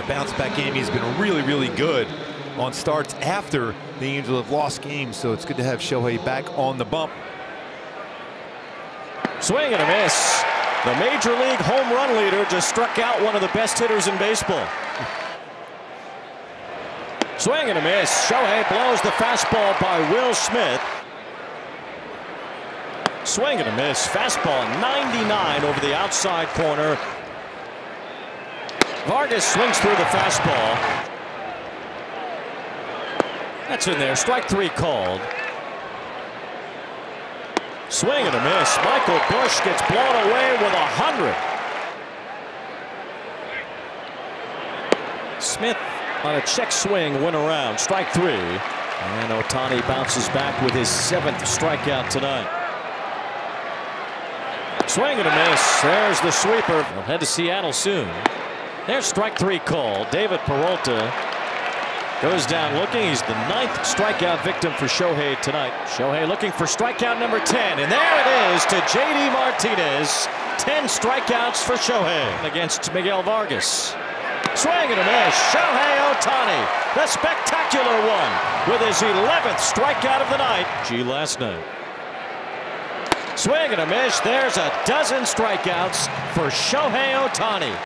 The bounce back game, he's been really, really good on starts after the Angels have lost games, so it's good to have Shohei back on the bump. Swing and a miss. The major league home run leader just struck out one of the best hitters in baseball. Swing and a miss. Shohei blows the fastball by Will Smith. Swing and a miss. Fastball 99 over the outside corner. Vargas swings through the fastball. That's in there. Strike three called. Swing and a miss. Michael Busch gets blown away with a hundred. Smith on a check swing went around. Strike three. And Ohtani bounces back with his seventh strikeout tonight. Swing and a miss. There's the sweeper. He'll head to Seattle soon. There's strike three call. David Peralta goes down looking. He's the ninth strikeout victim for Shohei tonight. Shohei looking for strikeout number 10. And there it is to JD Martinez. 10 strikeouts for Shohei against Miguel Vargas. Swing and a miss. Shohei Ohtani, the spectacular one, with his 11th strikeout of the night. G last night. Swing and a miss. There's a dozen strikeouts for Shohei Ohtani.